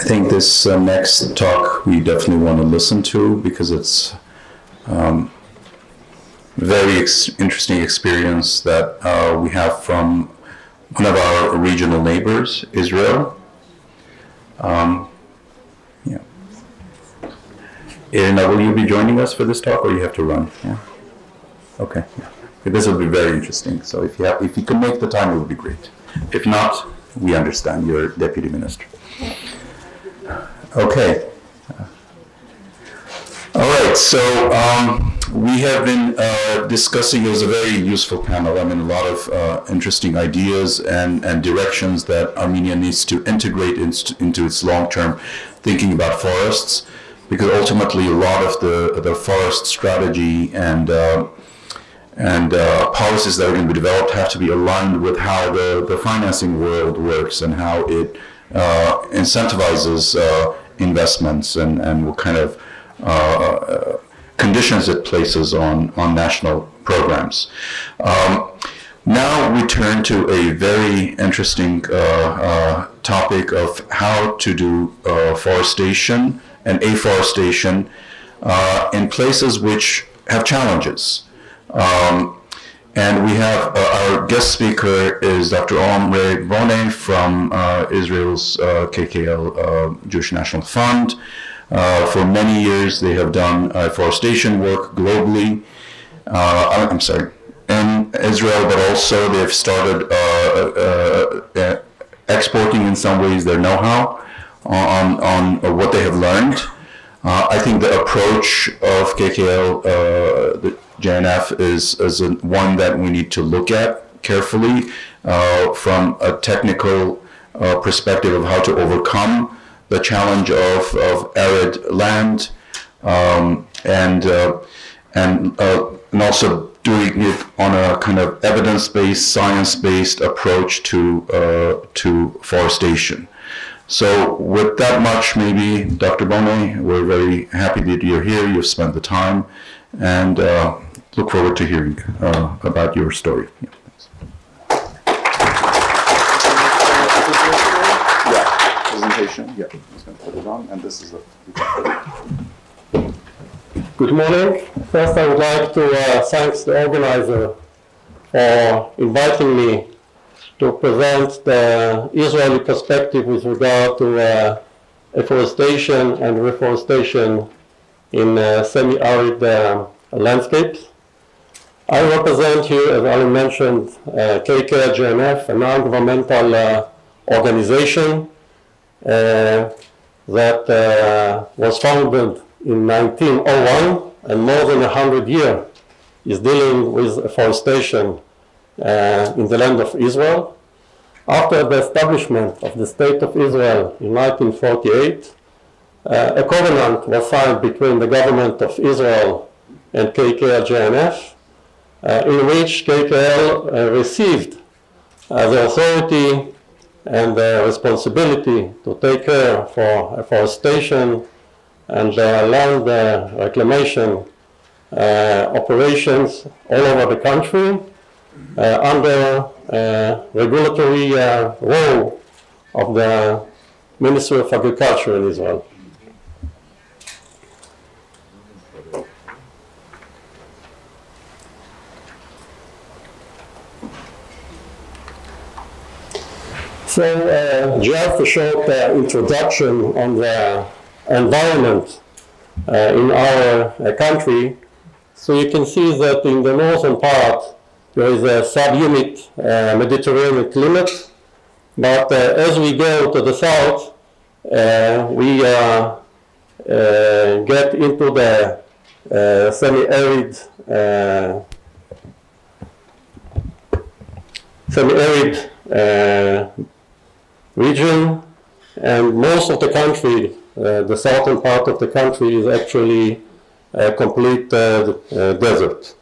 I think this uh, next talk we definitely want to listen to because it's um, very ex interesting experience that uh, we have from one of our regional neighbors, Israel. Um, yeah. Irina, will you be joining us for this talk, or you have to run? Yeah. Okay. Yeah. This will be very interesting. So if you have, if you can make the time, it would be great. If not, we understand. You're deputy minister. Okay. All right. So um, we have been uh, discussing. It was a very useful panel. I mean, a lot of uh, interesting ideas and and directions that Armenia needs to integrate into, into its long-term thinking about forests, because ultimately a lot of the the forest strategy and uh, and uh, policies that are going to be developed have to be aligned with how the, the financing world works and how it uh, incentivizes uh, investments and, and what kind of uh, conditions it places on, on national programs. Um, now we turn to a very interesting uh, uh, topic of how to do forestation and afforestation in places which have challenges. Um, and we have uh, our guest speaker is Dr. Omri Bonneh from uh, Israel's uh, KKL uh, Jewish National Fund. Uh, for many years, they have done forestation work globally. Uh, I'm sorry, in Israel, but also they've started exporting in some ways their know-how on, on what they have learned. I think the approach of KKL, the JNF is, is a, one that we need to look at carefully uh, from a technical uh, perspective of how to overcome the challenge of, of arid land um, and, uh, and, uh, and also doing it on a kind of evidence-based, science-based approach to, uh, to forestation. So with that much, maybe, Dr. Bonneh, we're very happy that you're here. You've spent the time, and uh, look forward to hearing uh, about your story. Yeah, yeah, presentation. Yeah, I'm just going to put it on, and this is the. Good morning. First, I would like to uh, thank the organizer for inviting me to present the Israeli perspective with regard to uh, afforestation and reforestation in uh, semi-arid uh, landscapes. I represent here, as Ali mentioned, uh, a non-governmental uh, organization uh, that uh, was founded in 1901 and more than 100 years is dealing with afforestation uh, in the land of Israel. After the establishment of the State of Israel in 1948, uh, a covenant was signed between the government of Israel and uh, Uh, in which KKL uh, received uh, the authority and the responsibility to take care for afforestation and uh, land reclamation uh, operations all over the country under regulatory role of the Ministry of Agriculture in Israel. So uh, just a short uh, introduction on the environment uh, in our uh, country. So you can see that in the northern part there is a subhumid uh, Mediterranean climate, but uh, as we go to the south, we get into the semi-arid semi-arid region, and most of the country, uh, the southern part of the country, is actually a complete uh, uh, desert.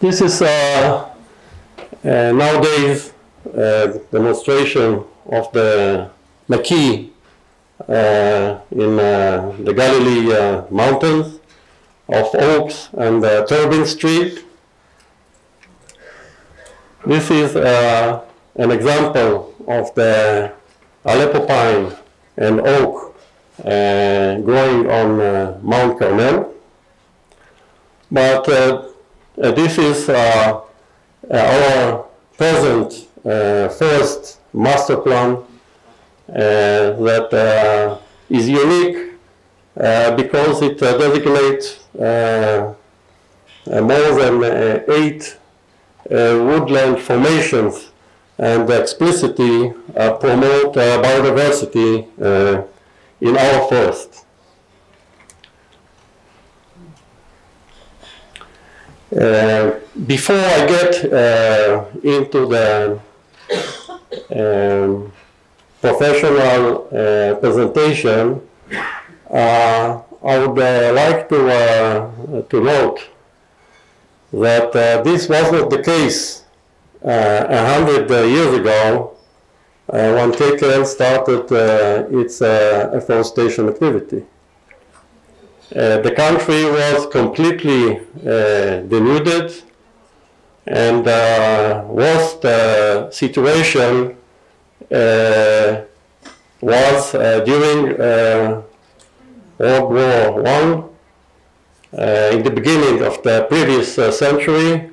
This is uh, uh, nowadays uh, demonstration of the maquis in the Galilee mountains of oaks and uh, terebinth trees This is uh, an example of the Aleppo pine and oak uh, growing on uh, Mount Carmel. But uh, uh, this is uh, our present first master plan that is unique because it designates more than eight woodland formations and explicitly uh, promote uh, biodiversity uh, in our forest. Uh, before I get uh, into the um, professional uh, presentation, I would like to, to note that this was not the case a hundred years ago uh, when KKL started uh, its uh, afforestation activity. Uh, the country was completely uh, denuded and uh, worst uh, situation was during World War One, in the beginning of the previous century,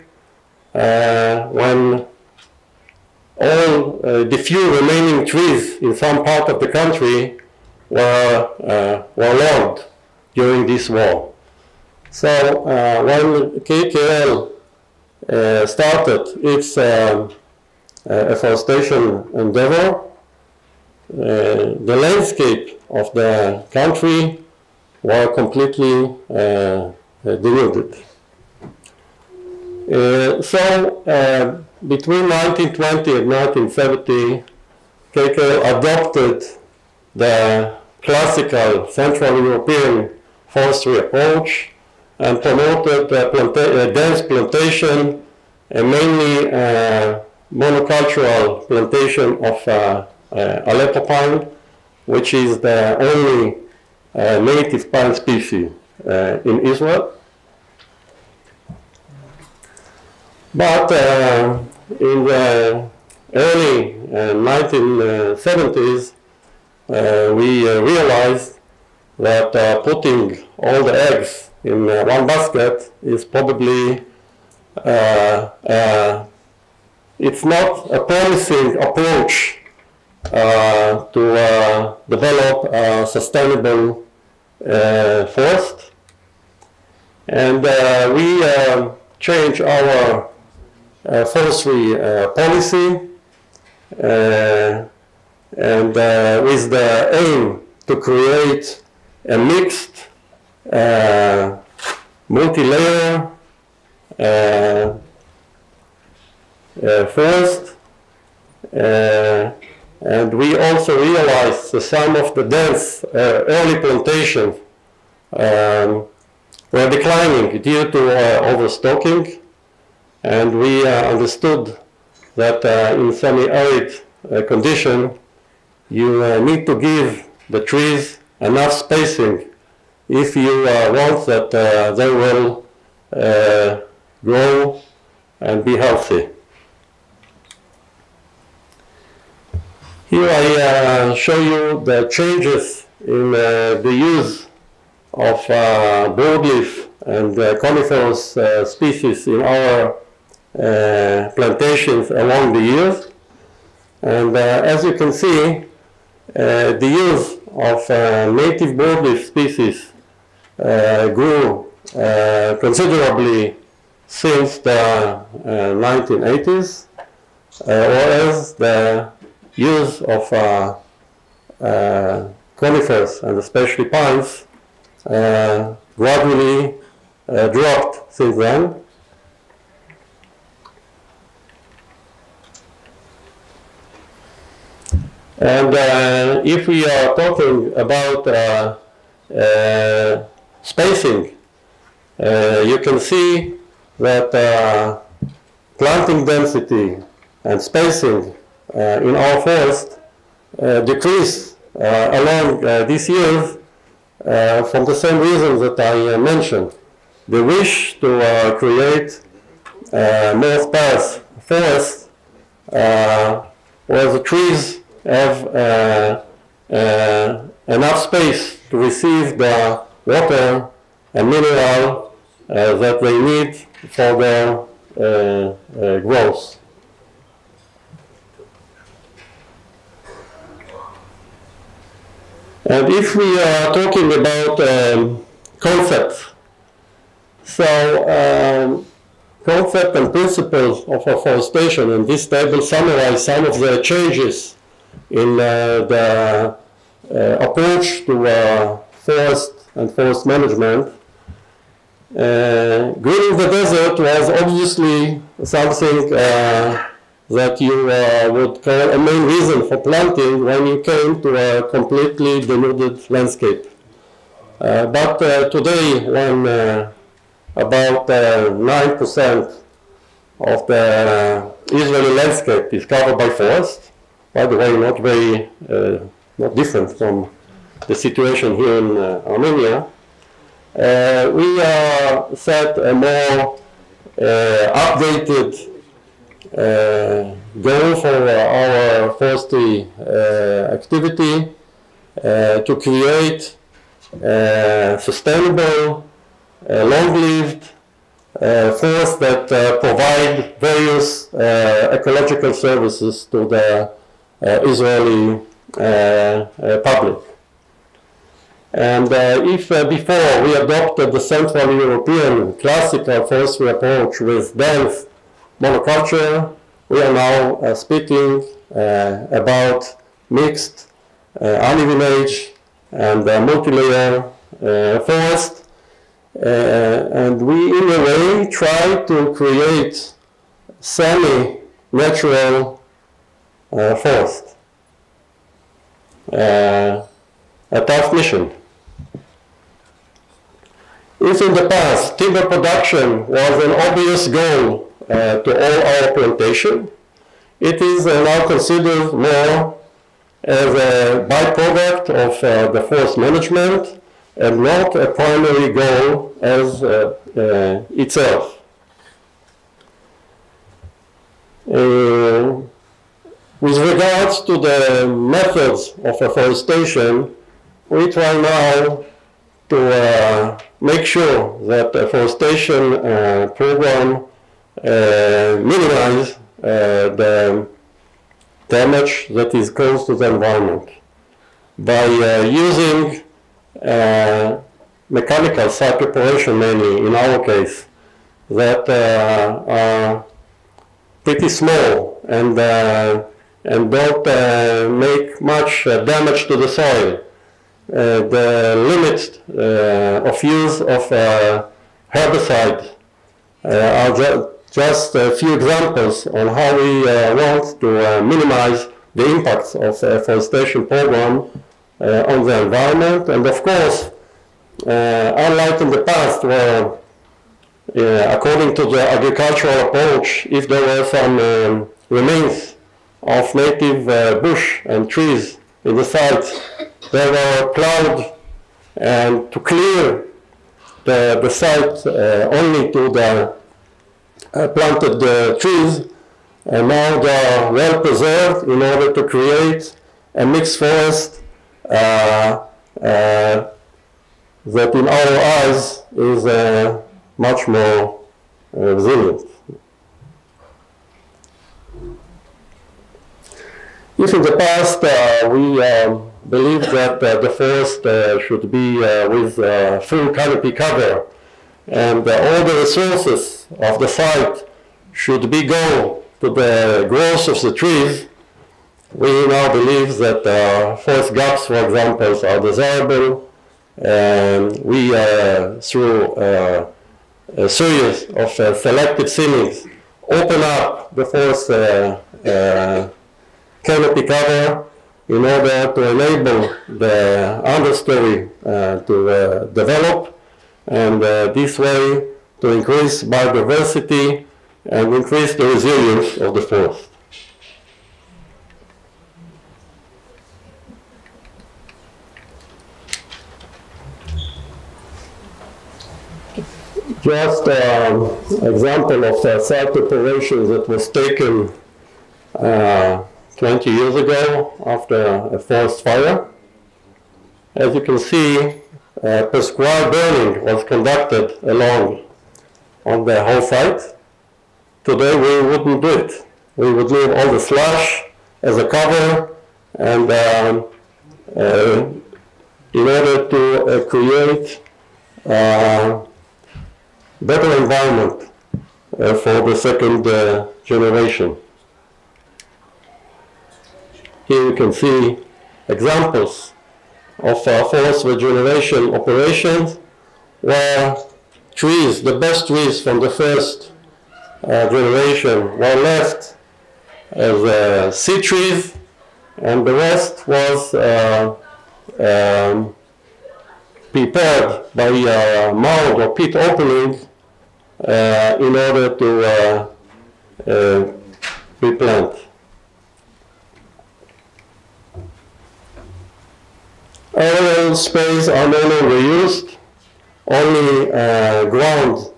when all uh, the few remaining trees in some part of the country were, uh, were logged during this war. So uh, when KKL uh, started its uh, afforestation endeavor, uh, the landscape of the country were completely uh, denuded. so between 1920 and 1970, KKL adopted the classical Central European forestry approach and promoted planta dense plantation and mainly uh, monocultural plantation of uh, uh, Aleppo pine, which is the only uh, native pine species uh, in Israel. But uh, in the early 1970s, we realized that uh, putting all the eggs in uh, one basket is probably uh, uh it's not a promising approach uh, to uh, develop a sustainable forest. And we change our forestry policy and with the aim to create a mixed uh, multi-layer uh, uh, forest uh, and we also realized that some of the dense uh, early plantations um, were declining due to uh, overstocking and we understood that in semi-arid condition you need to give the trees enough spacing if you uh, want that uh, they will uh, grow and be healthy. Here I show you the changes in the use of broadleaf and coniferous species in our uh, plantations along the years. And uh, as you can see, uh, the use of uh, native broadleaf species uh, grew considerably since the 1980s, whereas the use of conifers and especially pines gradually dropped since then. And uh, if we are talking about uh, uh, spacing, uh, you can see that uh, planting density and spacing uh, in our forest decrease along these years from the same reasons that I mentioned. The wish to create more sparse forests uh, where the trees have uh, uh, enough space to receive the water and mineral uh, that they need for their uh, uh, growth. And if we are talking about um, concepts, so um, concept and principles of afforestation, and this table summarizes some of the changes in uh, the uh, approach to uh, forest and forest management. Uh, greening the desert was obviously something uh, that you uh, would call a main reason for planting when you came to a completely denuded landscape. Uh, but uh, today, when uh, about 9% of the Israeli landscape is covered by forest, by the way, not very, not different from the situation here in Armenia, uh, we uh, set a more uh, updated goal for our forestry activity to create sustainable, long-lived uh, forests that uh, provide various uh, ecological services to the Israeli public. And uh, if uh, before we adopted the Central European classical forestry approach with dense monoculture, we are now uh, speaking uh, about mixed, uh, uneven age, and uh, multi-layer forest. and we, in a way, try to create semi-natural forest. a tough mission. If in the past timber production was an obvious goal uh, to all our plantation, it is uh, now considered more as a byproduct of uh, the forest management and not a primary goal as uh, uh, itself. Uh, with regards to the methods of afforestation, we try now to make sure that afforestation program minimize uh, the damage that is caused to the environment by using mechanical site preparation mainly in our case that uh, are pretty small and uh, and don't uh, make much damage to the soil. Uh, the limits uh, of use of uh, herbicide are just a few examples on how we want to minimize the impacts of the forestation program on the environment. And of course, unlike in the past where uh, according to the agricultural approach, if there were some um, remains of native uh, bush and trees in the site, they were plowed and to clear the, the site uh, only to the uh, planted the trees and now they are well preserved in order to create a mixed forest uh, uh, that in our eyes is uh, much more resilient. If in the past we um, believe that uh, the forest uh, should be uh, with full canopy cover and all the resources of the site should be go to the growth of the trees, we now believe that uh, forest gaps, for example, are desirable. And we, uh, through uh, a series of selective thinnings, open up the forest canopy cover in order to enable the understory uh, to uh, develop and uh, this way to increase biodiversity and increase the resilience of the forest. Just an um, example of a site operation that was taken uh, 20 years ago after a forest fire. As you can see, uh, prescribed burning was conducted along on the whole site. Today we wouldn't do it. We would leave all the slush as a cover and um, uh, in order to uh, create a better environment uh, for the second uh, generation. Here you can see examples of uh, forest regeneration operations where trees, the best trees from the first uh, generation were left as uh, seed trees and the rest was uh, um, prepared by uh, mound or pit opening uh, in order to uh, uh, replant. Aerial sprays are no longer used. Only uh, ground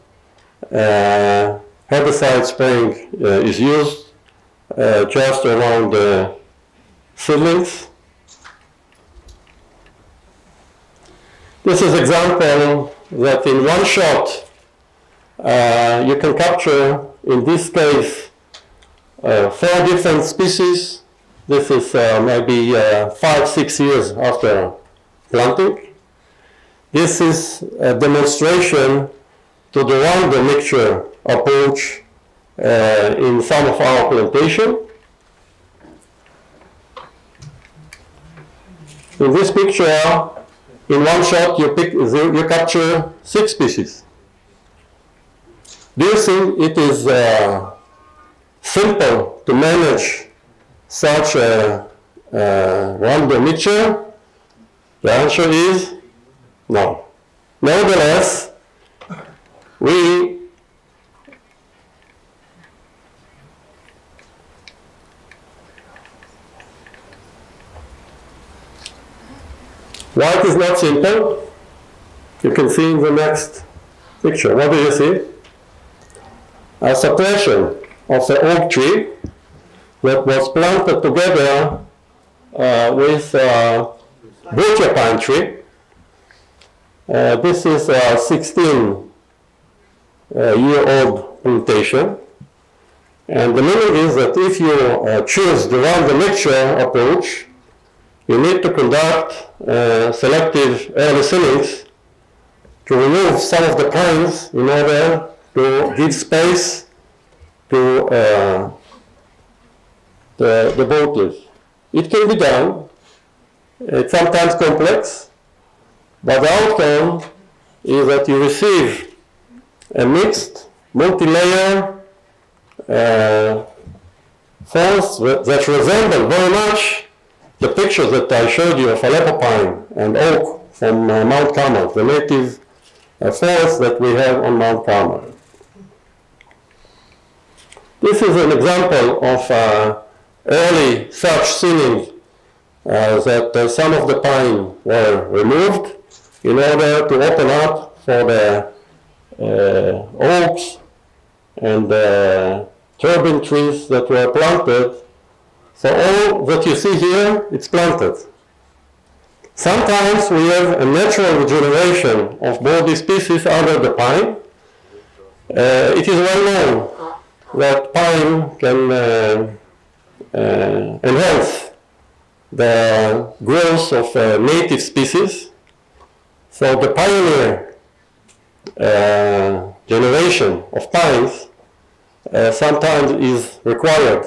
uh, herbicide spraying uh, is used uh, just around the seedlings. This is example that in one shot uh, you can capture, in this case, uh, four different species. This is maybe five, six years after planting. This is a demonstration to the round mixture approach uh, in some of our plantation. In this picture, in one shot, you, pick, you capture six species. Do you think it is uh, simple to manage such a, a random mixture? The answer is no. Nevertheless, we Why it is not simple? You can see in the next picture. What do you see? A suppression of the oak tree that was planted together uh, with uh, brutia pine tree. Uh, this is a 16 uh, year old plantation. And the meaning is that if you uh, choose the random mixture approach, you need to conduct uh, selective early thinning to remove some of the pines in order to give space to uh, the, the boat. It can be done. It's sometimes complex, but the outcome is that you receive a mixed, multi-layer uh, that resemble very much the pictures that I showed you of Aleppo pine and oak from uh, Mount Carmel, the native uh, forest that we have on Mount Carmel. This is an example of uh, early such thinning uh, that uh, some of the pine were removed in order to open up for the uh, oaks and the terebinth trees that were planted. So all that you see here, it's planted. Sometimes we have a natural regeneration of these species under the pine. Uh, it is well known that pine can uh, enhance the growth of uh, native species. So the pioneer uh, generation of pines uh, sometimes is required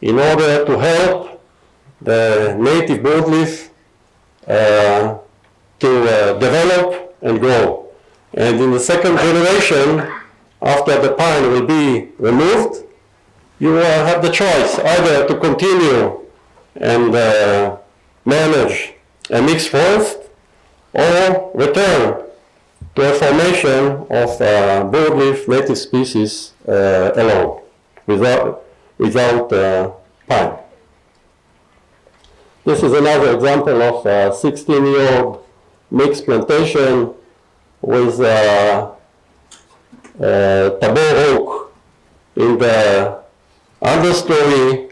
in order to help the native broadleaf uh, to uh, develop and grow. And in the second generation, after the pine will be removed, you will have the choice either to continue and uh, manage a mixed forest or return to a formation of uh, broadleaf native species uh, alone, without, without uh, pine. This is another example of a 16-year-old mixed plantation with uh, uh, oak in the understory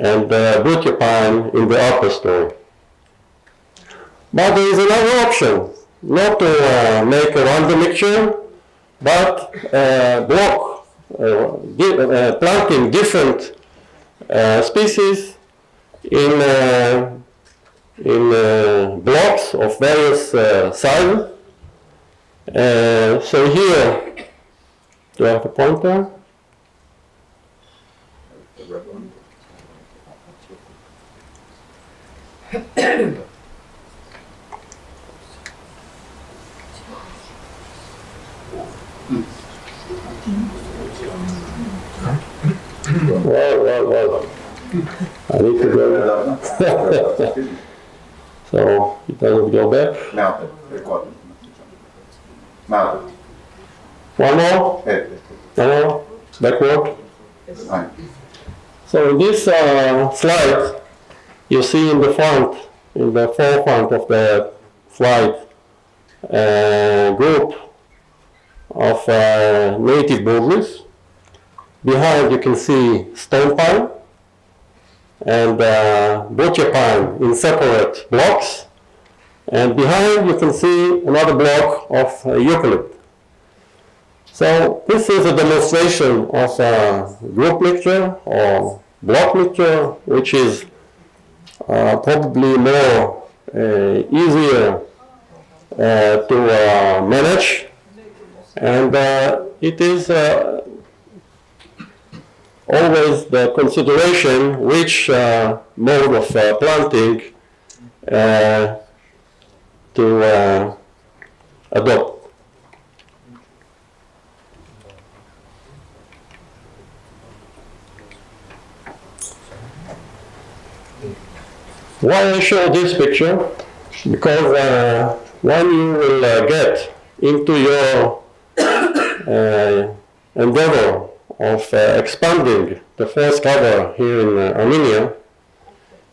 and uh, brutia pine in the upper story. But there is another option, not to uh, make a random mixture, but uh, block, uh, uh, planting different uh, species in, in blocks of various. Uh, so here, do I have a pointer? Well, well, well. I need to go. so it doesn't go back. Mounted. One more, one more, backward. So in this uh, slide, you see in the front, in the forefront of the slide, a group of uh, native bourgeois. Behind you can see stone pine and uh, brutia pine in separate blocks. And behind you can see another block of uh, eucalypt. So this is a demonstration of a group mixture or block mixture, which is uh, probably more uh, easier uh, to uh, manage, and uh, it is uh, always the consideration which mode of planting to adopt. Why I show this picture? Because uh, when you will uh, get into your uh, endeavor of uh, expanding the forest cover here in uh, Armenia,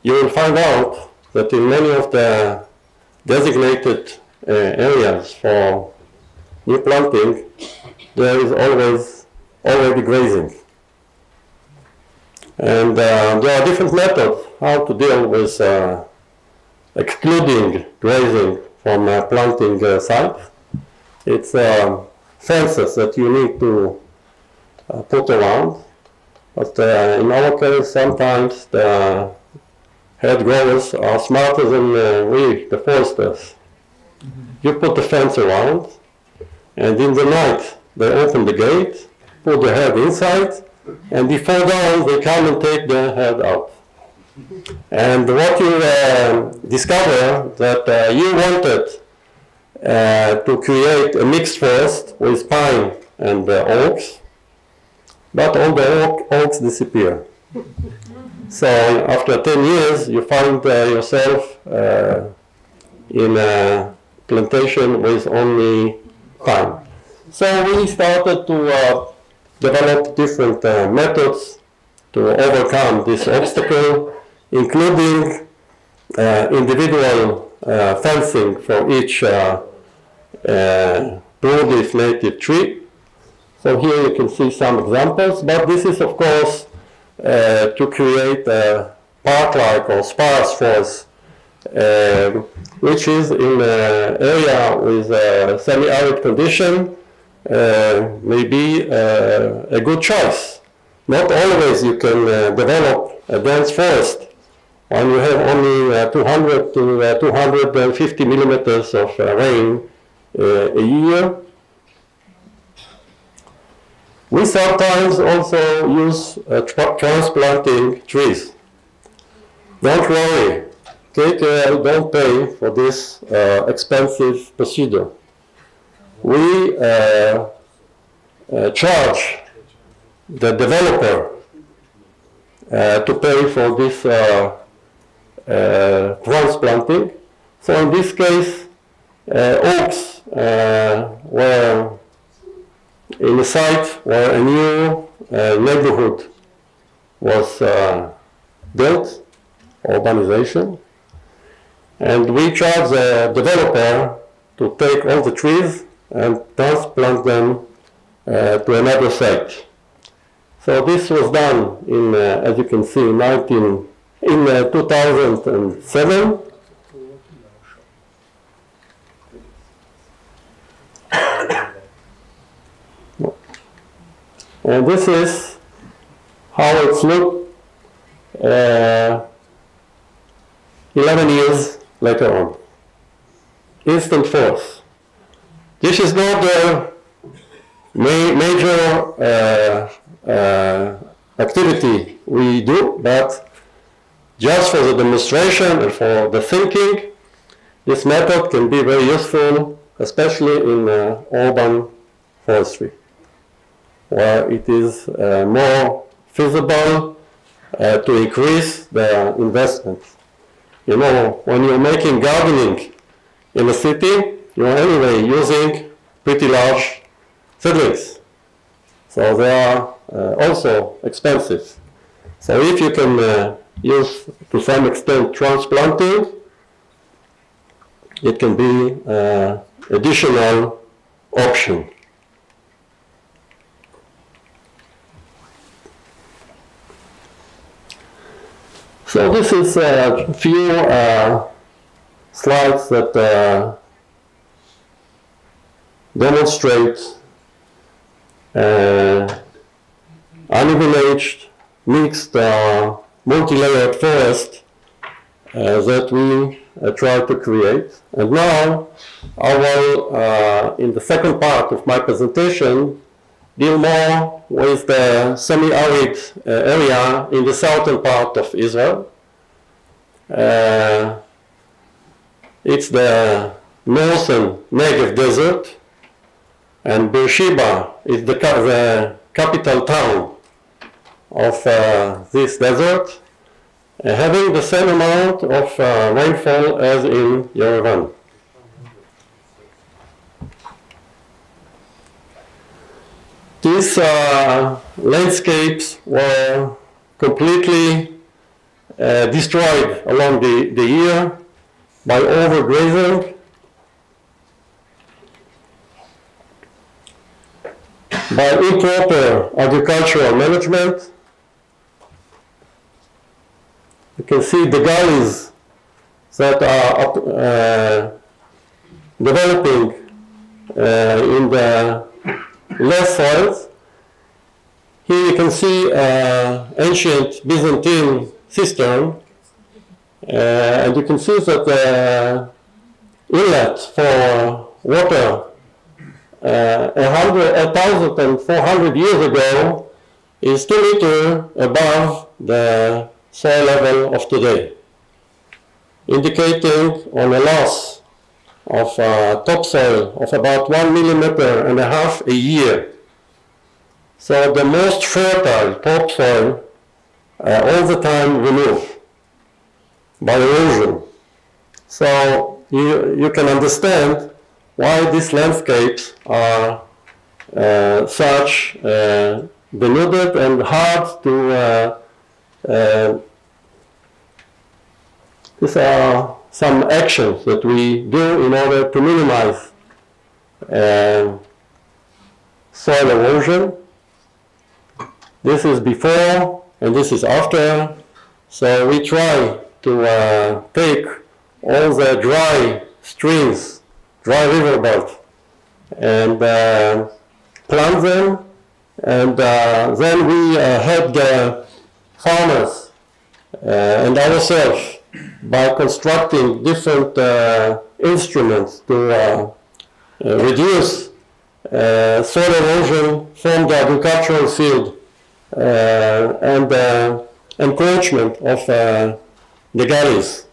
you will find out that in many of the designated uh, areas for new planting, there is always already grazing. And uh, there are different methods how to deal with uh, excluding grazing from uh, planting uh, site. It's uh, fences that you need to uh, put around. But in our case, sometimes the head growers are smarter than we, the foresters. You put the fence around, and in the night they open the gate, put the head inside, and before dawn they come and take the head out. And what you uh, discover that uh, you wanted uh, to create a mixed forest with pine and uh, oaks, but all the oak, oaks disappear. So after 10 years, you find uh, yourself uh, in a plantation with only pine. So we started to uh, develop different uh, methods to overcome this obstacle, including uh, individual uh, fencing for each uh, uh, broadleaf native tree. So here you can see some examples, but this is of course uh, to create a park-like or sparse forest, uh, which is in an area with a semi-arid condition, uh, may be uh, a good choice. Not always you can uh, develop a dense forest when you have only uh, 200 to uh, 250 millimeters of rain a year. We sometimes also use tra- transplanting trees. Don't worry, care, don't pay for this expensive procedure. We uh, uh, charge the developer uh, to pay for this uh, uh, transplanting. So in this case, uh, oaks uh, were in a site where a new uh, neighborhood was uh, built, urbanization, and we charge the developer to take all the trees and transplant them uh, to another site. So this was done in, uh, as you can see, 19, in uh, 2007. And this is how it's looked uh, 11 years later on. Instant force. This is not the ma major uh, uh, activity we do, but just for the demonstration and for the thinking, this method can be very useful, especially in uh, urban forestry, where it is uh, more feasible uh, to increase the investment. You know, when you're making gardening in a city, you're anyway using pretty large seedlings. So they are uh, also expensive. So if you can uh, use to some extent transplanting, it can be uh, additional option. So this is a few uh, slides that uh, demonstrate uh, unnivellated, mixed, uh, multi-layered forest uh, that we uh, try to create. And now I will, uh, in the second part of my presentation, deal more with the semi-arid uh, area in the southern part of Israel. Uh, it's the northern Negev desert, and Beersheba is the, the capital town of uh, this desert, uh, having the same amount of uh, rainfall as in Yerevan. These uh, landscapes were completely uh, destroyed along the, the year by overgrazing. By improper agricultural management. You can see the gullies that are uh, developing uh, in the loess soils. Here you can see uh, ancient Byzantine cistern, uh, and you can see that the inlet for water uh, a hundred, a thousand and four hundred years ago is two meter above the soil level of today, indicating on a loss of uh, topsoil of about one millimeter and a half a year. So the most fertile topsoil uh, all the time removed by erosion. So you, you can understand why these landscapes are uh, such uh, denuded and hard to uh, uh, these are some actions that we do in order to minimize uh, soil erosion. This is before and this is after. So we try to uh, take all the dry streams, dry river belt, and uh, plant them. And uh, then we uh, help the farmers uh, and ourselves by constructing different uh, instruments to uh, reduce soil erosion from the agricultural field and encroachment of the gullies.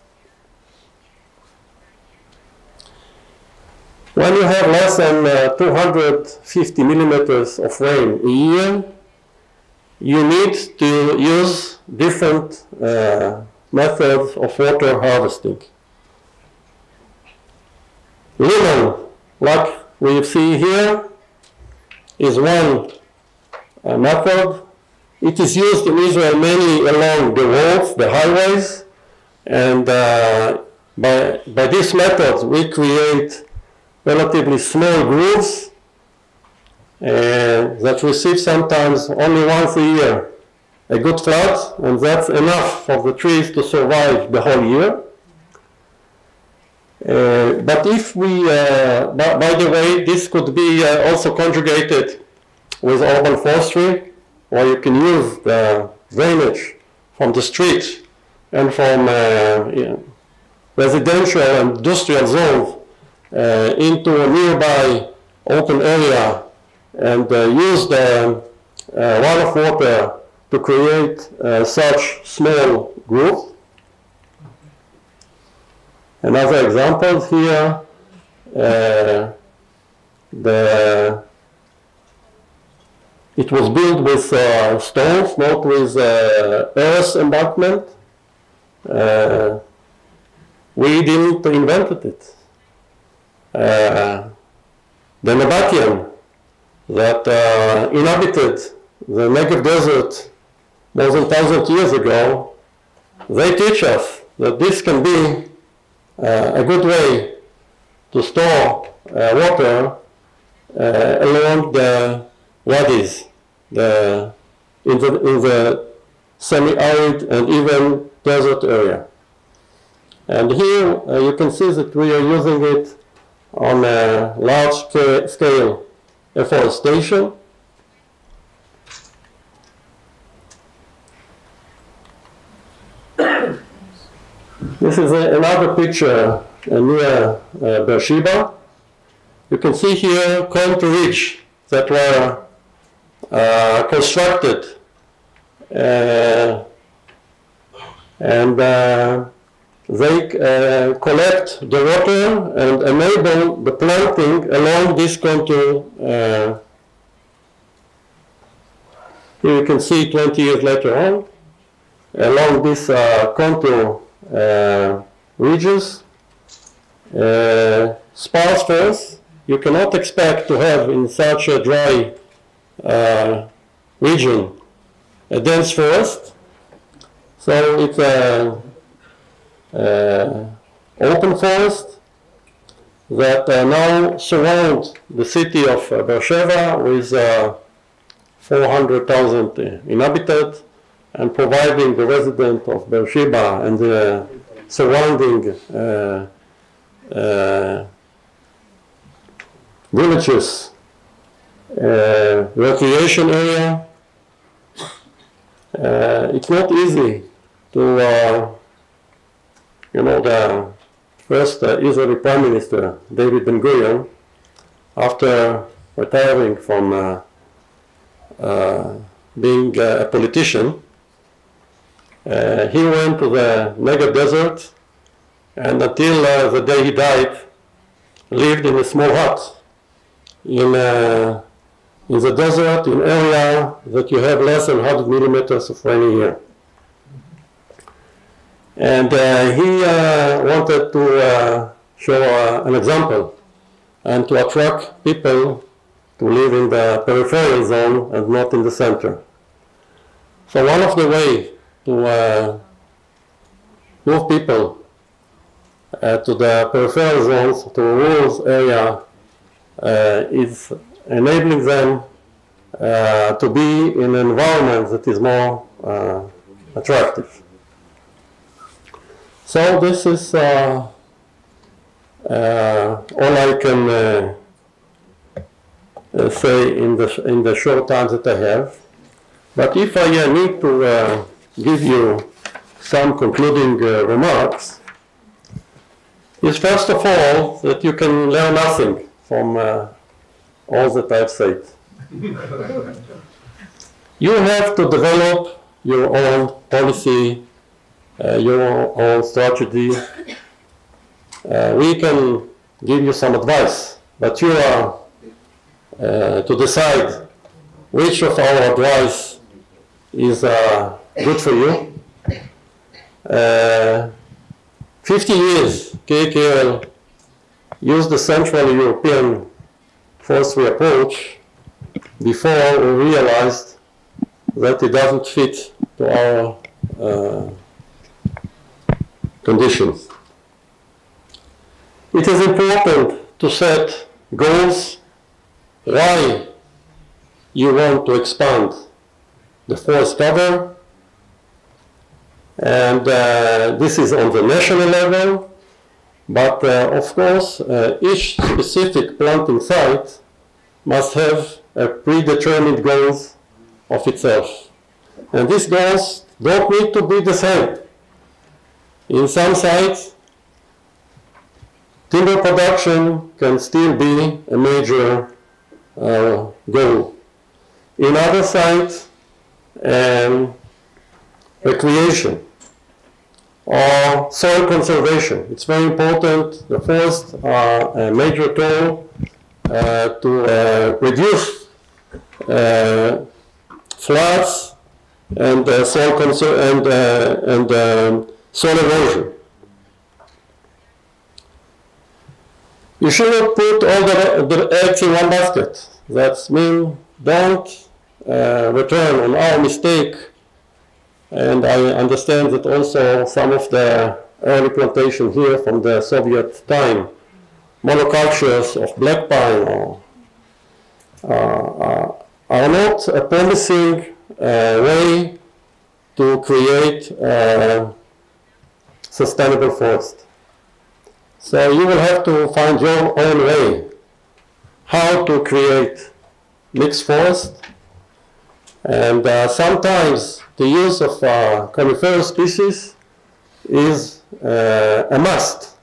When you have less than uh, 250 millimeters of rain a year, you need to use different uh, methods of water harvesting. Liman, like we see here, is one uh, method. It is used in Israel mainly along the roads, the highways, and uh, by, by this method we create relatively small and that receive sometimes only once a year a good flood, and that's enough for the trees to survive the whole year. Uh, but if we, uh, by, by, the way, this could be uh, also conjugated with urban forestry, where you can use the drainage from the street and from uh, residential and industrial zones uh, into a nearby open area and uh, use the runoff water to create such small growth. Another example here, uh, the it was built with uh, stones, not with uh, earth embankment. Uh, we didn't invent it. The Nabatean that uh, inhabited the Negev desert more than thousand years ago, they teach us that this can be uh, a good way to store uh, water uh, along the wadis, the, in the, in the semi-arid and even desert area. And here uh, you can see that we are using it on a large scale afforestation. This is a, another picture near uh, Beersheba. You can see here to Ridge that were uh, constructed uh, and uh, they uh, collect the water and enable the planting along this contour. here you can see 20 years later on, along this contour uh, regions, uh, sparse forest, you cannot expect to have in such a dry uh, region a dense forest. So it's a open forest that uh, now surround the city of uh, Beersheba with uh, 400,000 inhabitants and providing the resident of Beersheba and the surrounding uh, uh, villages uh, recreation area. Uh, it's not easy to, uh, you know, the first uh, Israeli Prime Minister, David Ben Gurion, after retiring from being a politician, uh, he went to the Negev desert and until uh, the day he died, lived in a small hut in, uh, in the desert in area that you have less than 100 millimeters of rain a year. And uh, he uh, wanted to uh, show an example and to attract people to live in the peripheral zone and not in the center. So one of the ways to uh, move people uh, to the peripheral zones, to rural area, uh, is enabling them to be in an environment that is more attractive. So this is uh, all I can say in the, in the short time that I have. But if I need to give you some concluding uh, remarks is first of all that you can learn nothing from uh, all that I've said. you have to develop your own policy, uh, your own strategy. Uh, we can give you some advice, but you are uh, to decide which of our advice is uh, good for you. Uh, 50 years, KKL used the Central European forestry approach before we realized that it doesn't fit to our uh, conditions. It is important to set goals. Why you want to expand the forest cover. And uh, this is on the national level, but uh, of course, uh, each specific planting site must have a predetermined goals of itself. And these goals don't need to be the same. In some sites, timber production can still be a major uh, goal. In other sites, um, recreation or soil conservation. It's very important. The forests are a major tool uh, to uh, reduce uh, floods and uh, soil conser- and uh, and um, soil erosion. You shouldn't put all the, the eggs in one basket. That's mean don't uh, return on our mistake. And I understand that also some of the early plantation here from the Soviet time, monocultures of black pine or, uh, uh, are not a promising uh, way to create a sustainable forest. So you will have to find your own way how to create mixed forest. And uh, sometimes the use of uh, coniferous species is uh, a must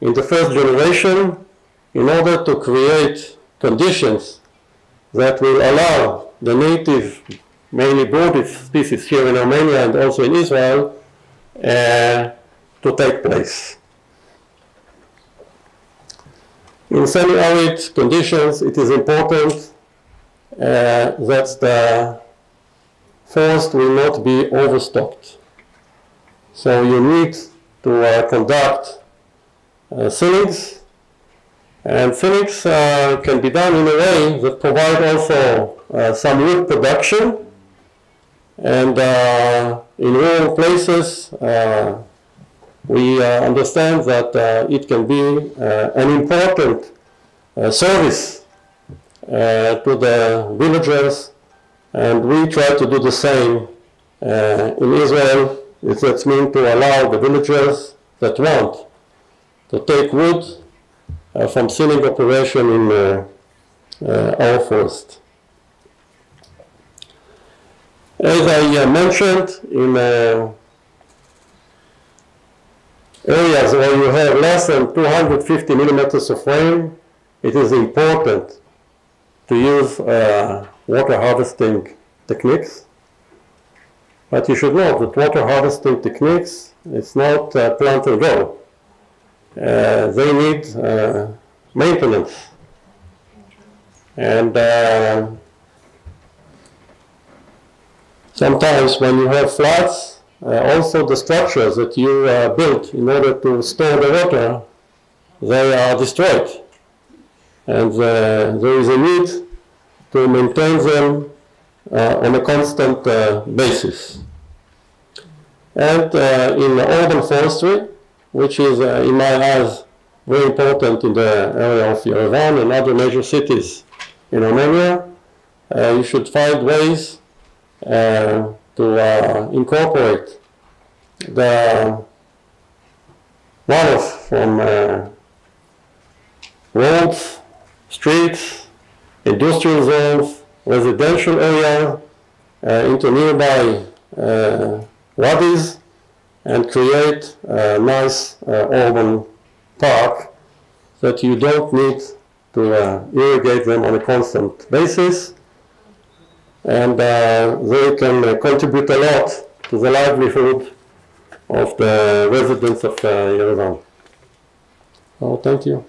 in the first generation in order to create conditions that will allow the native, mainly broadleaf species here in Armenia and also in Israel, uh, to take place. In semi-arid conditions, it is important uh, that the forest will not be overstocked. So you need to uh, conduct uh, and thinning uh, can be done in a way that provide also uh, some wood production, and uh, in rural places uh, we uh, understand that uh, it can be uh, an important service to the villagers, and we try to do the same in Israel. That means to allow the villagers that want to take wood uh, from thinning operation in uh, uh, our forest. As I mentioned, in areas where you have less than 250 millimeters of rain, it is important to use uh, water harvesting techniques. But you should know that water harvesting techniques, it's not uh, plant and go. Uh, they need uh, maintenance. And uh, sometimes when you have floods, also the structures that you uh, built in order to store the water, they are destroyed. And uh, there is a need to maintain them uh, on a constant uh, basis. And uh, in urban forestry, which is uh, in my eyes very important in the area of Yerevan and other major cities in Armenia, uh, you should find ways uh, to uh, incorporate the runoff from uh, roads, streets, industrial zones, residential area uh, into nearby uh, wadis and create a nice uh, urban park that you don't need to uh, irrigate them on a constant basis and uh, they can uh, contribute a lot to the livelihood of the residents of uh, Yerevan. Oh, thank you.